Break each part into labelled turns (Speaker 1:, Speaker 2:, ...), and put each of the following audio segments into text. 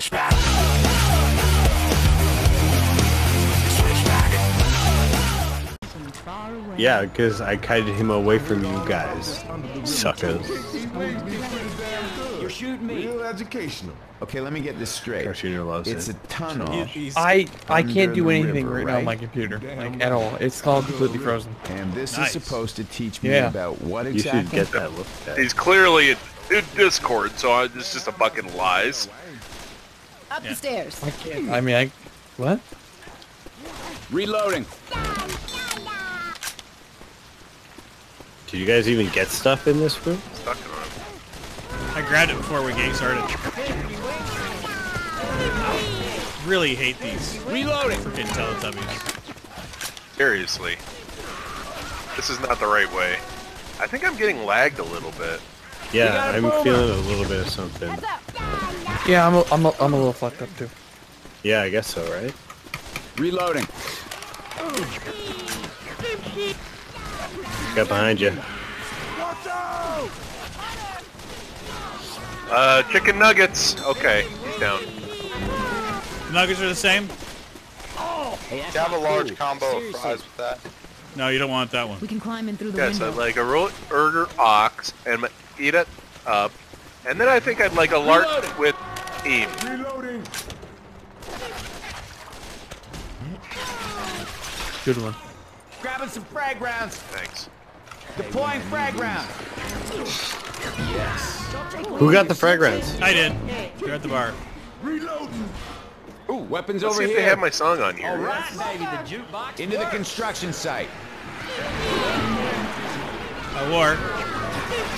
Speaker 1: Switchback.
Speaker 2: Yeah, because I kited him away from you guys. Suckers.
Speaker 1: You're shooting me.
Speaker 3: Real educational. Okay, let me get this straight.
Speaker 2: Loves
Speaker 3: It's a
Speaker 2: it.
Speaker 3: tunnel,
Speaker 4: I I can't do anything
Speaker 3: river,
Speaker 4: right now on my computer, like at all. It's all completely frozen.
Speaker 3: and this
Speaker 5: Nice.
Speaker 3: is supposed to teach me
Speaker 4: Yeah.
Speaker 3: about what exactly.
Speaker 2: You should
Speaker 3: exactly?
Speaker 2: get that looked at.
Speaker 6: He's clearly in in Discord, so I, it's just a bucket of lies.
Speaker 7: Up the stairs.
Speaker 4: I can't. I mean, I what?
Speaker 1: Reloading.
Speaker 2: Did you guys even get stuff in this room?
Speaker 6: Stuck on him.
Speaker 5: I grabbed it before we game started. Really hate these
Speaker 1: Reloading.
Speaker 5: freaking Teletubbies.
Speaker 6: Seriously. This is not the right way. I think I'm getting lagged a little bit.
Speaker 2: Yeah, I'm feeling a little bit of something.
Speaker 7: Heads up.
Speaker 4: Yeah, I'm a, I'm a, I'm a little fucked up too.
Speaker 2: Yeah, I guess so, right?
Speaker 1: Reloading.
Speaker 2: Got behind you.
Speaker 6: Uh, chicken nuggets. Okay, he's down.
Speaker 5: Nuggets are the same?
Speaker 8: Do you have a large combo of fries with that?
Speaker 5: No, you don't want that one.
Speaker 7: We can climb in through the
Speaker 6: Yes,
Speaker 7: window.
Speaker 6: I'd like a ro- burger ox and eat it up. And then I think I'd like a lark with Eve.
Speaker 3: Reloading.
Speaker 4: Good one.
Speaker 1: Grabbing some frag rounds.
Speaker 6: Thanks.
Speaker 1: Deploying frag rounds.
Speaker 2: Who got the fragrance?
Speaker 5: I did. You're at the bar.
Speaker 3: Reloading.
Speaker 1: Ooh, weapons
Speaker 6: Let's
Speaker 1: over
Speaker 6: see if
Speaker 1: here.
Speaker 6: they have my song on here.
Speaker 1: All right, baby, the jukebox. Into the construction site.
Speaker 5: A war.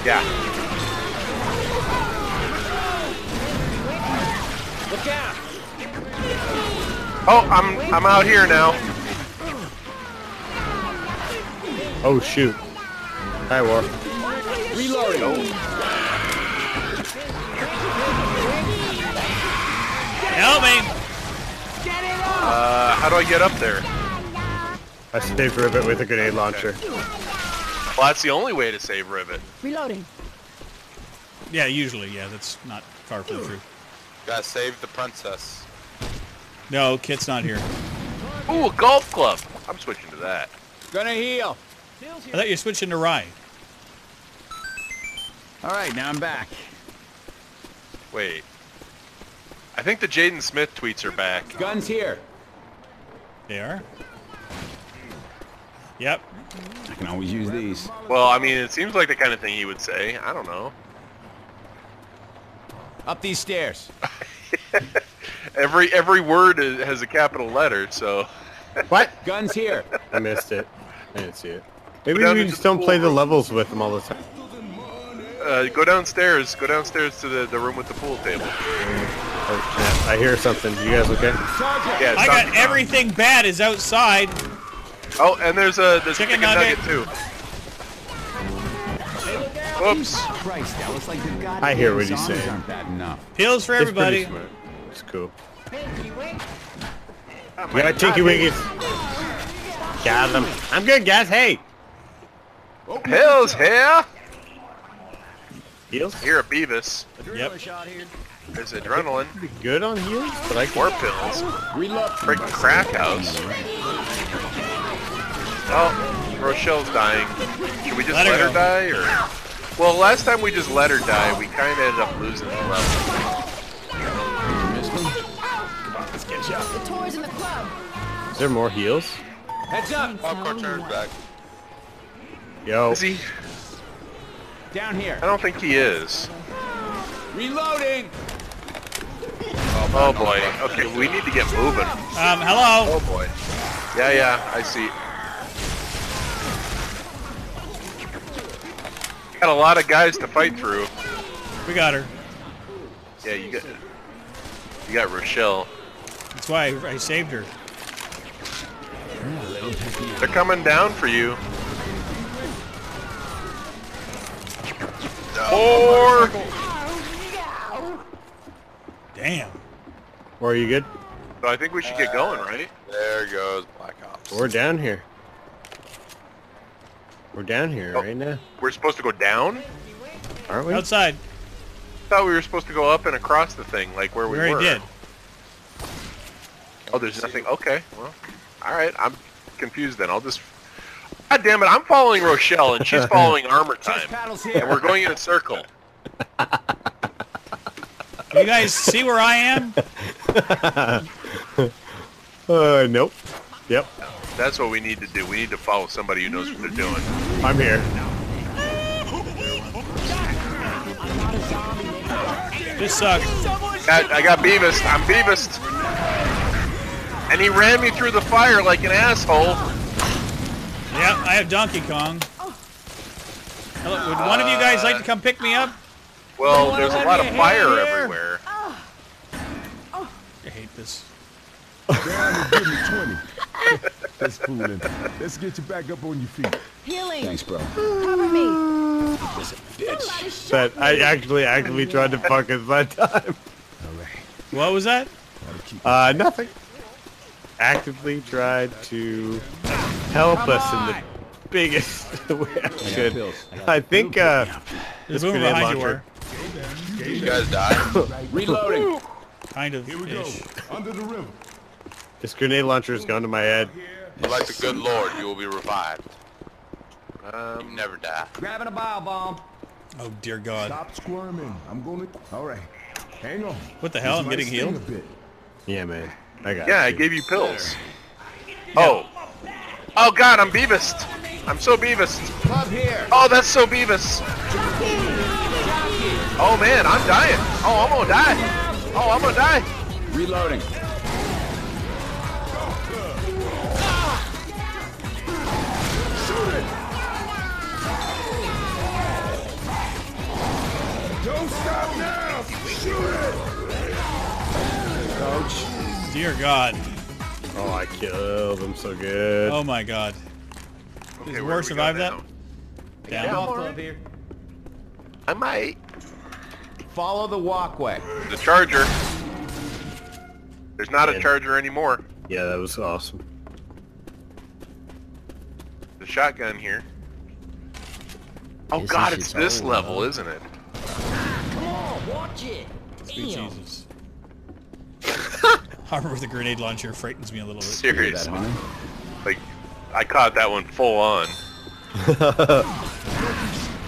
Speaker 6: Yeah.
Speaker 1: Look out.
Speaker 6: Oh, I'm I'm out here now.
Speaker 2: Oh shoot. Hi, War.
Speaker 1: Reloading.
Speaker 5: Help me!
Speaker 6: Uh, how do I get up there?
Speaker 2: I saved Rivet with a grenade launcher.
Speaker 6: Well, that's the only way to save Rivet.
Speaker 7: Reloading.
Speaker 5: Yeah, usually, yeah, that's not far from the truth.
Speaker 8: Gotta save the princess.
Speaker 5: No, Kit's not here.
Speaker 6: Ooh, a golf club. I'm switching to that.
Speaker 1: Gonna heal.
Speaker 5: I thought you were switching to Rye.
Speaker 1: All right, now I'm back.
Speaker 6: Wait. I think the Jaden Smith tweets are back.
Speaker 1: Guns here.
Speaker 5: They are? Yep.
Speaker 1: I can always use these.
Speaker 6: Well, I mean, it seems like the kind of thing he would say. I don't know.
Speaker 1: Up these stairs.
Speaker 6: Every every word is, has a capital letter, so
Speaker 2: What?
Speaker 1: Guns here.
Speaker 2: I missed it. I didn't see it. Maybe
Speaker 6: down
Speaker 2: we just don't play the levels with them all the time.
Speaker 6: uh, go downstairs. Go downstairs to the, the room with the pool table.
Speaker 2: Oh, snap. I hear something. You guys okay?
Speaker 6: Yeah,
Speaker 5: I got everything bad is outside.
Speaker 6: Oh, and there's a there's
Speaker 5: Chicken
Speaker 6: chicken,
Speaker 5: nugget.
Speaker 6: nugget. too. Whoops.
Speaker 1: Christ, Alice, like the goddamn
Speaker 2: I hear what he's
Speaker 1: songs
Speaker 2: saying.
Speaker 1: aren't bad enough.
Speaker 5: Pills for
Speaker 2: It's pretty
Speaker 5: everybody.
Speaker 2: smart. It's cool.
Speaker 6: Oh
Speaker 2: We got Tinky Winkies. Got them. I'm good, guys. Hey.
Speaker 6: Pills here.
Speaker 2: Heals?
Speaker 6: Here at Beavis.
Speaker 5: Yep.
Speaker 6: There's adrenaline.
Speaker 2: Good on heals, but I
Speaker 6: More
Speaker 2: can
Speaker 6: pills.
Speaker 1: Reload.
Speaker 6: Freaking crack house. Oh, Rochelle's dying. Should we just
Speaker 5: Let
Speaker 6: let,
Speaker 5: her
Speaker 6: her, die, or? Well, last time we just let her die, we kind of ended up losing the level.
Speaker 7: The tours in the club.
Speaker 2: Is there more heals?
Speaker 1: Heads up.
Speaker 8: Popcorn turns back.
Speaker 2: Yo.
Speaker 6: Is he?
Speaker 1: Down here.
Speaker 6: I don't think he is.
Speaker 1: Reloading.
Speaker 6: Oh boy. Okay, we need to get moving.
Speaker 5: Um, hello.
Speaker 6: Oh boy. Yeah, yeah, I see. Got a lot of guys to fight through.
Speaker 5: We got her.
Speaker 6: Yeah, you got you got Rochelle.
Speaker 5: That's why I, I saved her.
Speaker 6: They're coming down for you. Or
Speaker 5: Damn.
Speaker 2: Or are you good?
Speaker 6: so I think we should get going, right?
Speaker 8: There goes Black Ops.
Speaker 2: We're down here. We're down here
Speaker 6: Oh.
Speaker 2: right now,
Speaker 6: We're supposed to go down.
Speaker 2: aren't we?
Speaker 5: Outside.
Speaker 6: thought we were supposed to go up and across the thing, like where we,
Speaker 5: We already
Speaker 6: were.
Speaker 5: did.
Speaker 6: Oh, there's nothing. Okay, well, all right. I'm confused then. I'll just. God damn it! I'm following Rochelle and she's following Armor
Speaker 1: Chest
Speaker 6: Time, and we're going in a circle.
Speaker 5: You guys see where I am?
Speaker 2: Uh, nope. Yep.
Speaker 6: That's what we need to do. We need to follow somebody who knows what they're doing.
Speaker 2: I'm here.
Speaker 5: This sucks.
Speaker 6: Got, I got Beavis. I'm Beavis. And he ran me through the fire like an asshole.
Speaker 5: Yep, I have Donkey Kong. Hello, would one of you guys like to come pick me up?
Speaker 6: Well, there's a lot of fire
Speaker 1: here?
Speaker 6: everywhere.
Speaker 5: I hate this.
Speaker 3: Down and give me 20. That's fooling. Let's get you back up on your feet.
Speaker 7: Healing.
Speaker 3: Thanks, bro.
Speaker 7: Cover me.
Speaker 2: That I actually actively tried to fuck us that time.
Speaker 5: What was that?
Speaker 2: Uh, nothing. Actively tried to help us in the biggest way I could.
Speaker 1: pills.
Speaker 2: I think uh, this
Speaker 5: a movie
Speaker 2: grenade
Speaker 5: behind you
Speaker 2: launcher.
Speaker 5: were.
Speaker 8: You guys die?
Speaker 1: Reloading.
Speaker 5: Kind of
Speaker 3: Here we go. Under the river.
Speaker 2: This grenade launcher has gone to my head.
Speaker 8: Like the good Lord, you will be revived. You
Speaker 6: Um,
Speaker 8: never die.
Speaker 1: Grabbing a bile bomb.
Speaker 5: Oh dear God.
Speaker 3: Stop squirming. I'm gonna. All right. Hang on.
Speaker 5: What the hell?
Speaker 3: This
Speaker 5: I'm getting healed?
Speaker 3: A bit.
Speaker 2: Yeah, man. I got.
Speaker 6: yeah, I gave you pills. Oh. Oh God, I'm Beavis. I'm so Beavis.
Speaker 1: Club here.
Speaker 6: Oh, that's so Beavis. Oh man, I'm dying. Oh, I'm gonna die. Oh, I'm gonna die.
Speaker 1: Reloading.
Speaker 3: Don't stop now. Shoot it.
Speaker 5: Dear God.
Speaker 2: Oh, I killed him so good.
Speaker 5: Oh my God.
Speaker 6: Okay,
Speaker 5: Does
Speaker 6: where
Speaker 5: War
Speaker 6: we
Speaker 5: survive that?
Speaker 6: now?
Speaker 5: Down.
Speaker 6: Yeah.
Speaker 1: Golf club here.
Speaker 6: I might.
Speaker 1: Follow the walkway.
Speaker 6: The charger. There's not a charger anymore.
Speaker 2: Yeah, that was awesome.
Speaker 6: The shotgun here. Oh God, it's this level, isn't it?
Speaker 5: Sweet Jesus. Armor with a grenade launcher frightens me a little bit.
Speaker 6: Seriously. Like, I caught that one full on.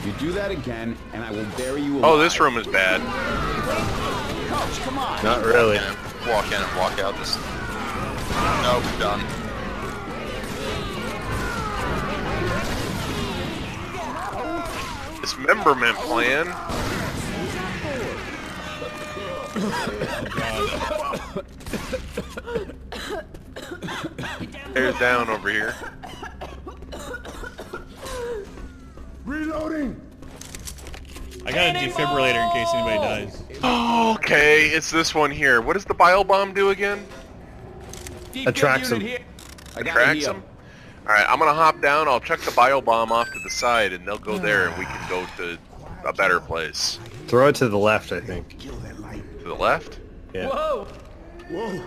Speaker 1: You do that again, and I will bury you oh, alive.
Speaker 6: Oh, this room is bad.
Speaker 1: Coach, come on.
Speaker 2: Not really.
Speaker 8: And walk in and walk out. Just nope, done.
Speaker 6: Dismemberment plan. Oh, There's down over here.
Speaker 3: Reloading.
Speaker 5: I got a defibrillator in case anybody dies.
Speaker 6: Okay, it's this one here. What does the bio bomb do again?
Speaker 1: Deep
Speaker 2: Attracts
Speaker 1: unit
Speaker 2: him.
Speaker 1: here. I gotta
Speaker 6: Attracts
Speaker 1: heal.
Speaker 6: them? Alright, I'm gonna hop down, I'll chuck the bio bomb off to the side and they'll go there and we can go to a better place.
Speaker 2: Throw it to the left, I think.
Speaker 3: Kill that light.
Speaker 6: To the left?
Speaker 2: Yeah.
Speaker 1: Whoa!
Speaker 3: Whoa.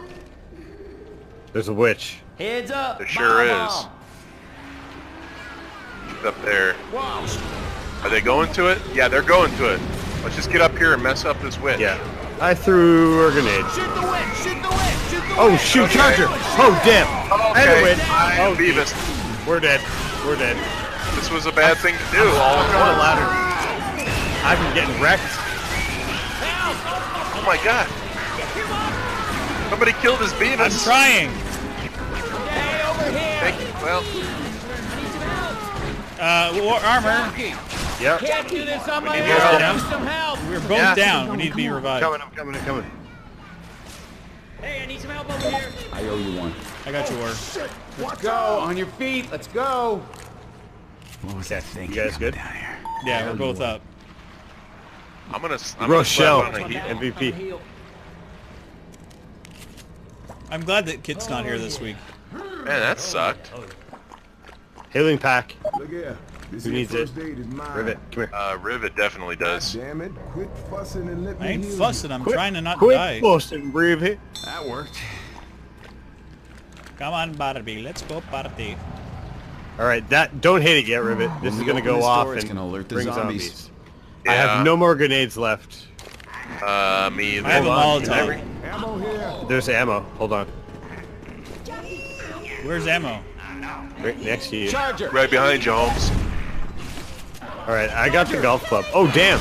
Speaker 2: There's a witch.
Speaker 1: Heads up!
Speaker 6: There sure is.
Speaker 1: bomb.
Speaker 6: Up there.
Speaker 1: Whoa!
Speaker 6: Are they going to it? Yeah, they're going to it. Let's just get up here and mess up this witch.
Speaker 2: Yeah. I threw a grenade.
Speaker 1: Shoot the witch! Shoot the witch! Shoot the
Speaker 2: Oh
Speaker 1: witch!
Speaker 2: shoot,
Speaker 6: Okay.
Speaker 2: charger! Oh damn! And a
Speaker 6: Okay,
Speaker 2: witch.
Speaker 6: I
Speaker 2: Oh,
Speaker 6: Beavis.
Speaker 2: We're dead. We're dead.
Speaker 6: This was a bad thing to do all at
Speaker 2: Throw a
Speaker 6: once.
Speaker 2: ladder. I've been getting wrecked.
Speaker 6: Oh my god. Somebody killed his
Speaker 5: I'm trying.
Speaker 1: Hey, over here!
Speaker 6: Thank you. Well,
Speaker 5: Uh, war armor.
Speaker 2: Yep.
Speaker 1: Can't do this on my
Speaker 6: need
Speaker 1: own! I need some help!
Speaker 5: We're both
Speaker 6: Yeah.
Speaker 5: down. We need to be revived.
Speaker 2: Coming, I'm coming, I'm coming.
Speaker 1: Hey, I need some help over here. I owe you one.
Speaker 5: I got you, War.
Speaker 1: Let's go! On your feet! Let's go! What was that thing?
Speaker 2: You guys good?
Speaker 1: down here?
Speaker 5: Yeah, we're both up.
Speaker 6: I'm gonna. I'm gonna
Speaker 2: Rochelle,
Speaker 6: on a.
Speaker 2: MVP.
Speaker 5: I'm glad that Kit's not here this week.
Speaker 6: Man, that sucked.
Speaker 2: Healing pack.
Speaker 3: Look here. This
Speaker 2: Who needs
Speaker 3: first
Speaker 2: it?
Speaker 3: mine.
Speaker 2: Rivet, come here.
Speaker 6: Uh, Rivet definitely does.
Speaker 3: Damn it. Quit fussing and let me
Speaker 5: I ain't
Speaker 3: heal you.
Speaker 5: fussing. I'm
Speaker 2: Quit-
Speaker 5: trying to not
Speaker 2: Quit
Speaker 5: die.
Speaker 2: boasting, Rivet.
Speaker 1: That worked.
Speaker 5: Come on, Barbie. Let's go party.
Speaker 2: All right, that don't hit it yet, Rivet. This
Speaker 1: When
Speaker 2: is gonna go off
Speaker 1: door, it's
Speaker 2: and
Speaker 1: gonna alert the
Speaker 2: bring
Speaker 1: zombies.
Speaker 2: Zombies. I have no more grenades left.
Speaker 6: Uh, me either.
Speaker 5: I have a
Speaker 2: Hold on.
Speaker 5: Molotov.
Speaker 3: Ammo here.
Speaker 2: There's ammo. Hold on.
Speaker 5: Where's ammo?
Speaker 2: Right next to you.
Speaker 3: Charger.
Speaker 6: Right behind you, Holmes.
Speaker 2: All right, I got the golf club. Oh damn.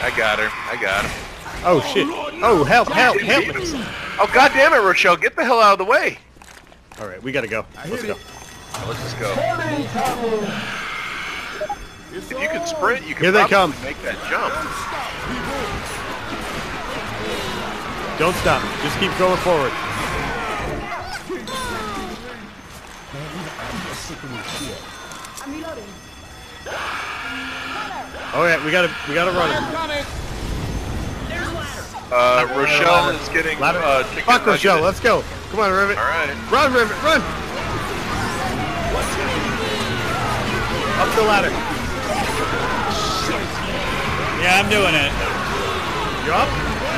Speaker 6: I got her. I got her.
Speaker 2: Oh shit. Oh help! Help! Help!
Speaker 6: Oh god damn it, Rochelle! Get the hell out of the way.
Speaker 2: All right, we gotta go. Let's go.
Speaker 6: Let's just go. If you can sprint, you can
Speaker 2: Here they come.
Speaker 6: make that jump.
Speaker 2: Don't stop. Just keep going forward.
Speaker 7: I'm reloading.
Speaker 2: Oh yeah, we gotta we gotta run.
Speaker 6: Uh, Rochelle is getting
Speaker 2: Ladder.
Speaker 6: uh,
Speaker 2: Fuck Rochelle. Let's go. Come on, Rivet.
Speaker 6: All right.
Speaker 2: Run, Rivet. Run. Up the ladder.
Speaker 5: Yeah, I'm doing it.
Speaker 2: You up?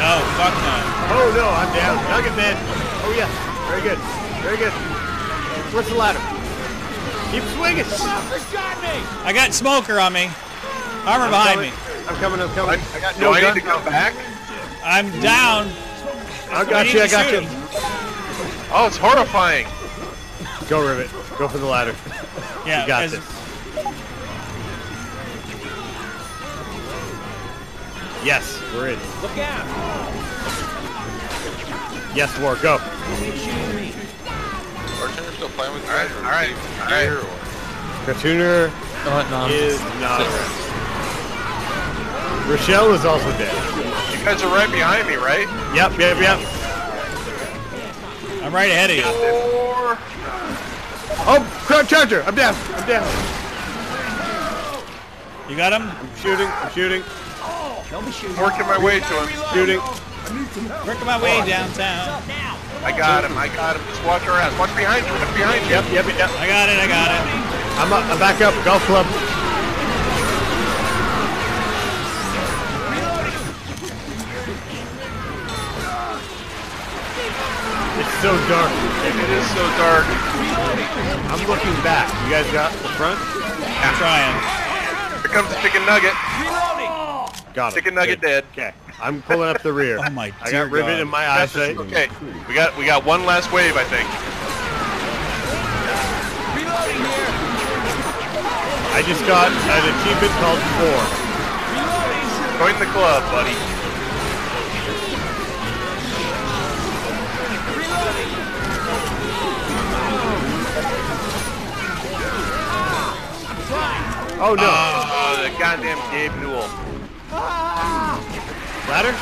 Speaker 5: No, fuck no.
Speaker 2: Oh no, I'm down. Nugget man. Oh yeah. Very good. Very good. What's the ladder? Keep swinging. Got me.
Speaker 5: I got smoker on me. Armor
Speaker 2: I'm
Speaker 5: behind
Speaker 2: coming.
Speaker 5: me.
Speaker 2: I'm coming. I'm coming. I got
Speaker 6: Do
Speaker 2: no
Speaker 6: I
Speaker 2: gun.
Speaker 6: need to come back?
Speaker 5: I'm down.
Speaker 2: I got
Speaker 5: need
Speaker 2: you. I got
Speaker 5: shoot
Speaker 2: you.
Speaker 6: Oh, it's horrifying.
Speaker 2: Go, Rivet. Go for the ladder.
Speaker 5: Yeah,
Speaker 2: You got
Speaker 5: as-
Speaker 2: this. Yes, we're in. Look out! Yes, War, go.
Speaker 8: Bartender's still playing with you
Speaker 6: All right,
Speaker 8: guys, or
Speaker 6: all right,
Speaker 8: is he
Speaker 6: all
Speaker 8: here,
Speaker 6: right.
Speaker 8: or-
Speaker 2: Cartooner
Speaker 4: no,
Speaker 2: is
Speaker 4: just-
Speaker 2: not around. Rochelle is also dead.
Speaker 6: You guys are right behind me, right?
Speaker 2: Yep, yep, yep.
Speaker 5: I'm right ahead of you.
Speaker 6: Four.
Speaker 2: Oh, crowd charger! I'm down. I'm down.
Speaker 5: You got him?
Speaker 2: I'm shooting. I'm shooting.
Speaker 6: Working my way to him.
Speaker 2: Shooting.
Speaker 5: Working my way downtown.
Speaker 6: I got him. I got him. Just watch our ass. Watch behind you. Watch behind you.
Speaker 2: Yep, yep, yep.
Speaker 5: I got it, I got it.
Speaker 2: I'm up. I'm back up. Golf club. It's so dark.
Speaker 6: It is so dark.
Speaker 2: I'm looking back. You guys got the front?
Speaker 5: I'm trying.
Speaker 6: Here comes the chicken nugget.
Speaker 2: Got it.
Speaker 6: Chicken nugget
Speaker 2: Good.
Speaker 6: dead.
Speaker 2: Okay. I'm pulling up the rear.
Speaker 5: Oh my
Speaker 2: I
Speaker 5: dear
Speaker 2: got rivet
Speaker 5: God.
Speaker 2: in my
Speaker 6: That's
Speaker 2: eyesight.
Speaker 6: okay. We got we got one last wave, I think.
Speaker 2: I just got an achievement called four.
Speaker 6: Join the club, buddy.
Speaker 2: Oh no.
Speaker 6: Oh, the goddamn Gabe Newell.
Speaker 2: Ladder?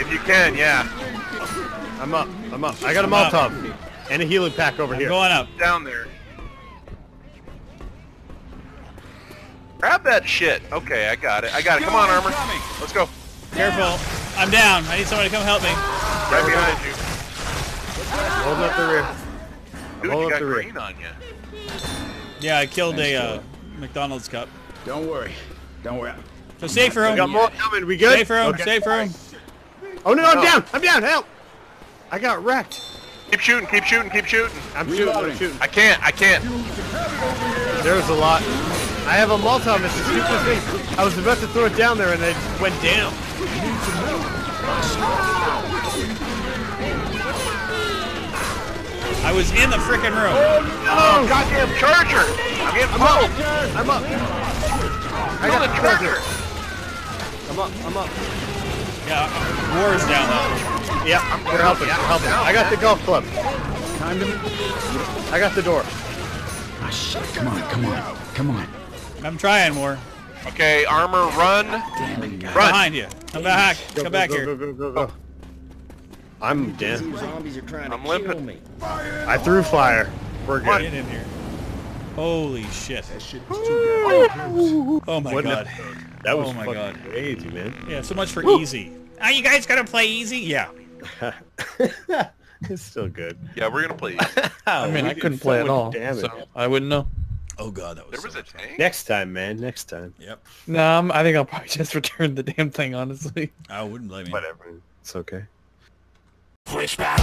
Speaker 6: If you can, yeah.
Speaker 2: I'm up. I'm up. I got a
Speaker 5: I'm up.
Speaker 2: Molotov and a healing pack over
Speaker 5: I'm
Speaker 2: here.
Speaker 5: going up.
Speaker 6: Down there. Grab that shit. Okay, I got it. I got it. Come on, Armor. Let's go.
Speaker 5: Careful. I'm down. I need somebody to come help me.
Speaker 6: Right behind you.
Speaker 2: Holding up the rear.
Speaker 6: Dude,
Speaker 2: Hold
Speaker 6: you
Speaker 2: up
Speaker 6: got
Speaker 2: the rear.
Speaker 6: green on you.
Speaker 5: Yeah, I killed a uh, McDonald's cup.
Speaker 1: Don't worry. Don't worry.
Speaker 5: So safe
Speaker 2: We got more coming. We good?
Speaker 5: Safe room.
Speaker 2: Okay.
Speaker 5: Safe room.
Speaker 2: Oh no, I'm
Speaker 6: Oh.
Speaker 2: down. I'm down. Help! I got wrecked.
Speaker 6: Keep shooting, keep shooting, keep shooting.
Speaker 2: I'm shooting. I'm shooting.
Speaker 6: I can't, I can't.
Speaker 2: There's a lot. I have a Molotov. It's the stupidest thing. I was about to throw it down there and it went down.
Speaker 5: I was in the freaking room.
Speaker 6: Oh, oh, goddamn charger! I'm getting poked.
Speaker 2: I'm up. I
Speaker 6: Kill
Speaker 2: got
Speaker 6: the
Speaker 2: the
Speaker 6: charger.
Speaker 2: charger. I'm up. I'm up.
Speaker 5: Yeah, war's down though.
Speaker 2: Yeah, we're helping. We're helping. I got the golf club.
Speaker 1: Time to.
Speaker 2: I got the door.
Speaker 1: Ah, shit. Come on, come on, come on.
Speaker 5: I'm trying more.
Speaker 6: Okay, armor, run.
Speaker 1: Damn it, guys.
Speaker 6: Run.
Speaker 5: Behind you. Come back.
Speaker 2: Go,
Speaker 5: Come
Speaker 2: go,
Speaker 5: back
Speaker 2: go,
Speaker 5: here.
Speaker 2: Go, go, go, go. I'm dead.
Speaker 7: Zombies are trying
Speaker 6: I'm limping.
Speaker 7: me.
Speaker 2: I threw fire. We're good.
Speaker 5: Get in here. Holy shit.
Speaker 3: That shit was too goddamn.
Speaker 5: Oh my
Speaker 2: What
Speaker 5: god.
Speaker 2: the- That was
Speaker 5: Oh my
Speaker 2: fucking
Speaker 5: God.
Speaker 2: crazy, man.
Speaker 5: Yeah, so much for easy. Are you guys gonna play easy? Yeah.
Speaker 2: it's still good.
Speaker 6: Yeah, we're gonna play.
Speaker 4: I mean, I couldn't play at all, so I wouldn't know.
Speaker 5: Oh god, that was.
Speaker 6: There was a tank.
Speaker 2: Next time, man. Next time.
Speaker 5: Yep.
Speaker 4: No, I'm, I think I'll probably just return the damn thing, honestly.
Speaker 5: I wouldn't blame you.
Speaker 2: Whatever. It's okay.
Speaker 9: Flashback.